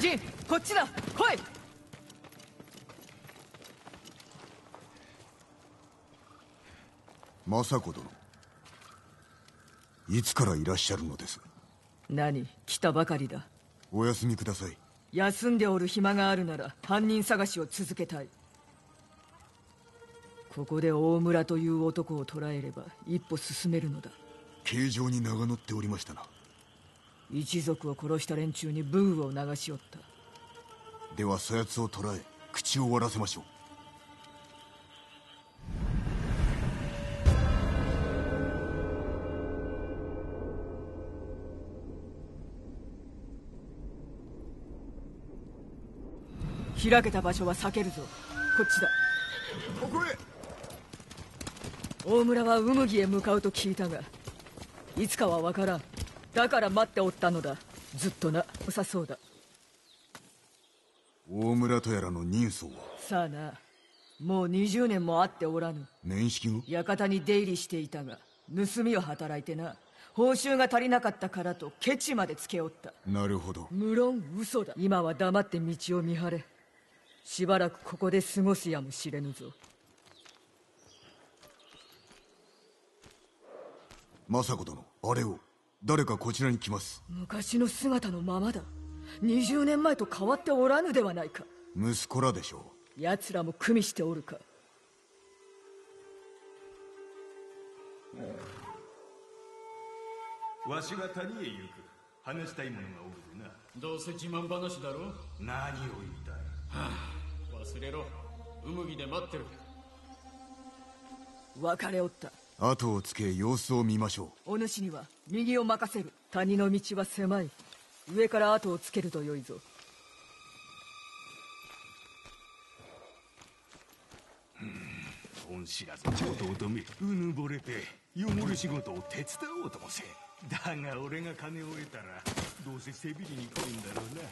ジンこっちだ。来い。政子殿。いつからいらっしゃるのです？何来たばかりだ。お休みください。休んでおる暇があるなら犯人探しを続けたい。ここで大村という男を捕らえれば一歩進めるのだ。形状に長乗っておりましたな一族を殺した連中にブーを流しおった。ではそやつを捕らえ口を割らせましょう。開けた場所は避けるぞ。こっちだ。ここへ。大村はウムギへ向かうと聞いたがいつかは分からんだから待っておったのだ。ずっとな。良さそうだ。大村とやらの人相は？さあな。もう20年も会っておらぬ。面識が？館に出入りしていたが盗みを働いてな。報酬が足りなかったからとケチまでつけおった。なるほど。無論嘘だ。今は黙って道を見張れ。しばらくここで過ごすやもしれぬぞ。政子殿あれを誰かこちらに来ます。昔の姿のままだ。20年前と変わっておらぬではないか。息子らでしょ奴らも組みしておるか。わしは谷へ行く。話したいものがおるでな。どうせ自慢話だろ？何を言いたい？忘れろ。ウムギで待ってる。別れおった。う後をつけ様子を見ましょお主には右を任せる。谷の道は狭い。上から後をつけるとよいぞ。恩知らず。ちょうど乙女うぬぼれて汚れ仕事を手伝おうともせだが俺が金を得たらどうせ背びりに来るんだろうな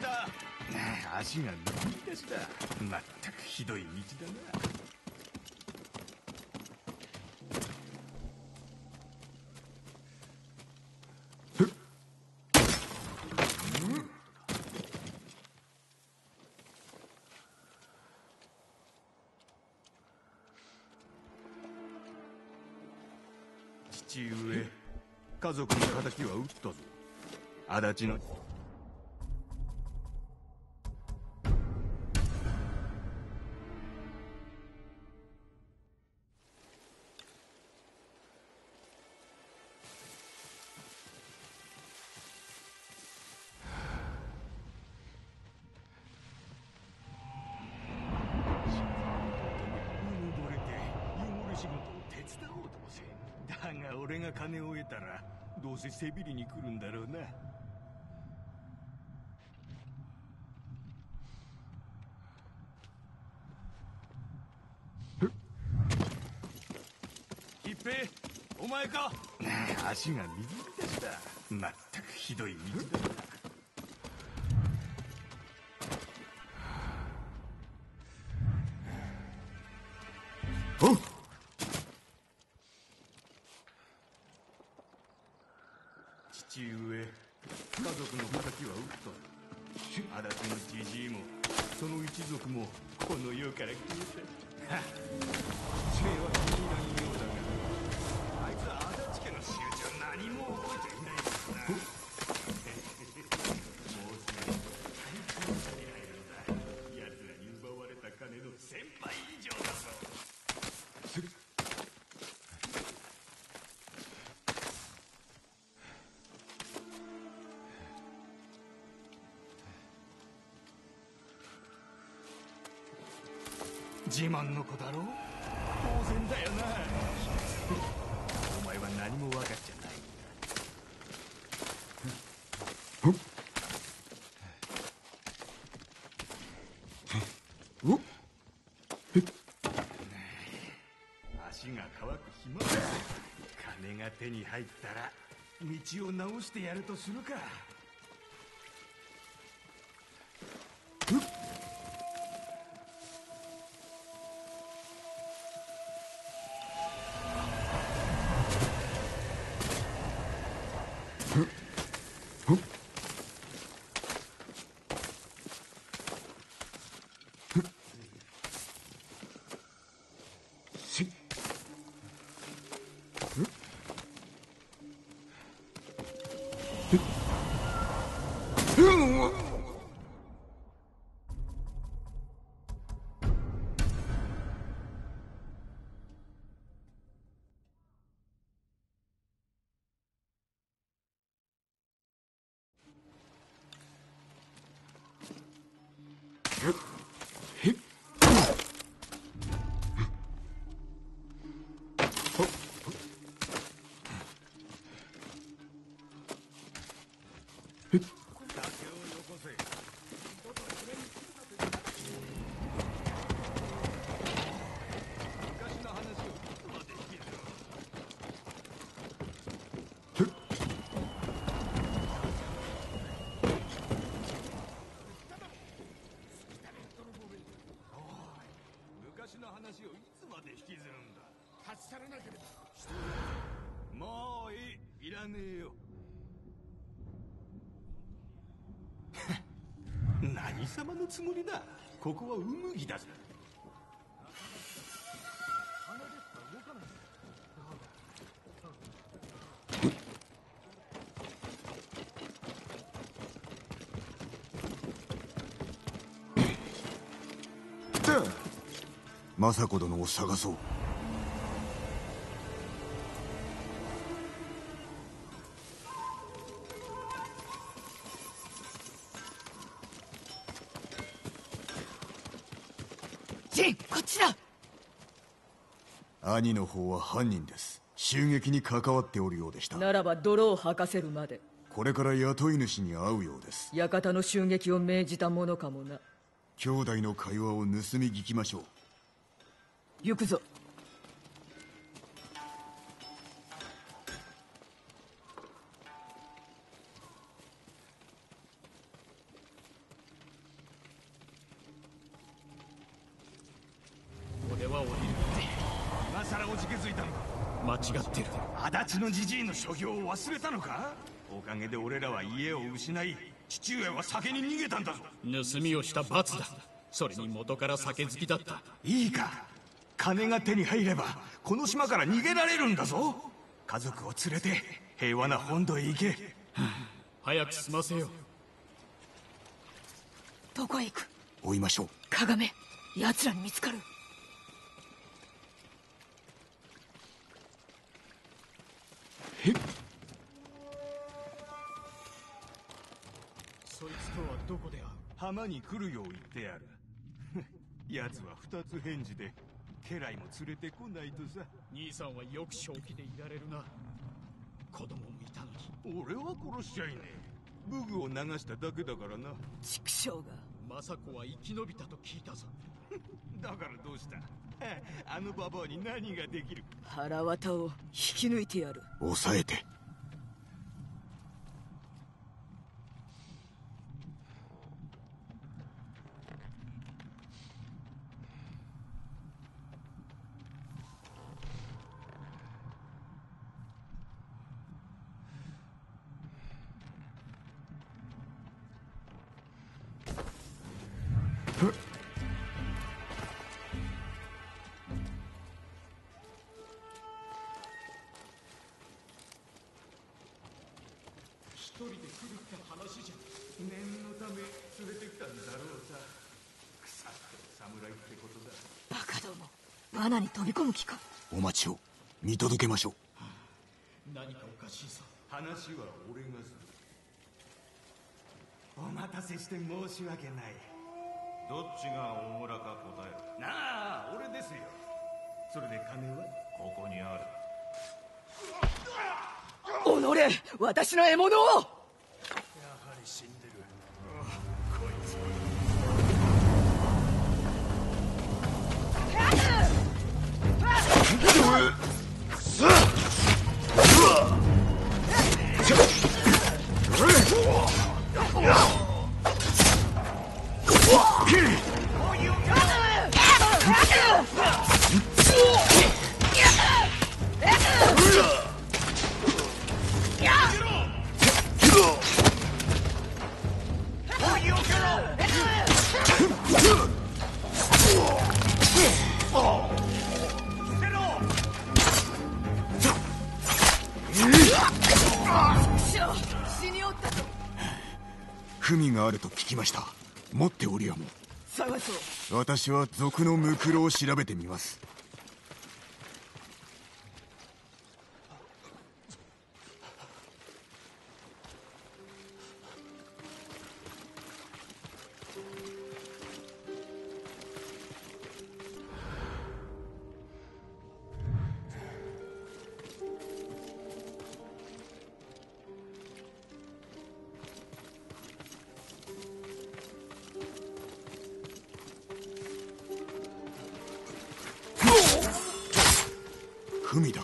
誰だ足が右出しだまったくひどい道だな。父上家族の敵は撃ったぞ。足立のだが俺が金を得たらどうせ背びりに来るんだろうな。一平お前か。足が右出しだ。まったくひどい道だな。うおっもこの世から消えた。自慢の子だろ？当然だよな。お前は何も分かっちゃない足が乾く暇だ。金が手に入ったら道を直してやるとするかもういいいらねえよ何様のつもりだ？ここはウムギだぞ政子殿を探そう。兄の方は犯人です。襲撃に関わっておるようでした。ならば泥を吐かせるまで。これから雇い主に会うようです。館の襲撃を命じたものかもな。兄弟の会話を盗み聞きましょう。行くぞおじけづいたのか？間違ってる。足立のじじいの所業を忘れたのか？おかげで俺らは家を失い父上は酒に逃げたんだぞ。盗みをした罰だ。それに元から酒好きだった。いいか。金が手に入ればこの島から逃げられるんだぞ。家族を連れて平和な本土へ行け。早く済ませよどこへ行く？追いましょう。鏡奴らに見つかるそいつとはどこで会う？浜に来るよう言ってやる。奴は二つ返事で家来も連れてこないとさ。兄さんはよく正気でいられるな。子供もいたのに。俺は殺しちゃいねえ。武具を流しただけだからな。畜生が。政子は生き延びたと聞いたぞ。だからどうした？あのババアに何ができる？腹渡を引き抜いてやる。抑えて人で来るって話じゃ。念のため連れてきたんだろうさ。腐ってる侍ってことだ。バカども罠に飛び込む気かお待ちを。見届けましょう。何かおかしいぞ話は俺がする。お待たせして申し訳ない。どっちが大村か答えなあ俺ですよ。それで金は？ろここにある己私の獲物を。聞きました。持っておりやも。探そう。私は賊のムクロを調べてみます文だ。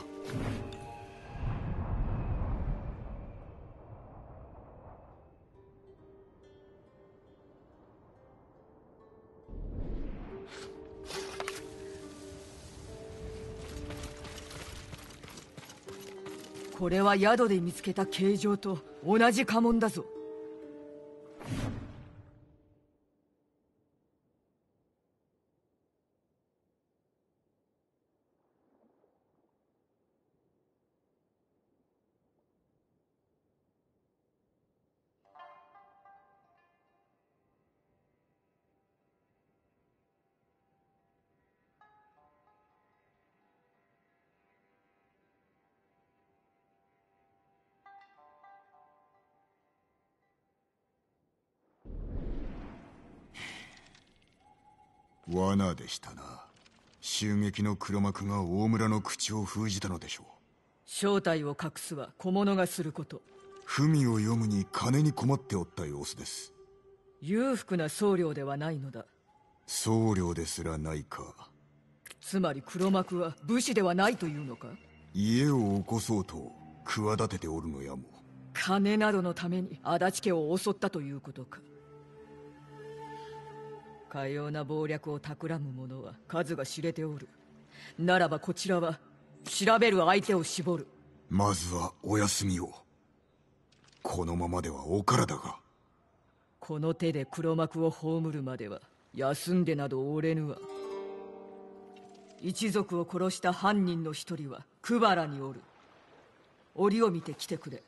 これは宿で見つけた形状と同じ家紋だぞ。罠でしたな。襲撃の黒幕が大村の口を封じたのでしょう。正体を隠すは小物がすること。文を読むに金に困っておった様子です。裕福な僧侶ではないのだ。僧侶ですらないか。つまり黒幕は武士ではないというのか。家を起こそうと企てておるのやも金などのために足立家を襲ったということかかような謀略を企む者は数が知れておる。ならばこちらは調べる相手を絞る。まずはお休みを。このままではお体が。この手で黒幕を葬るまでは休んでなどおれぬわ。一族を殺した犯人の一人はクバラにおる。折を見て来てくれ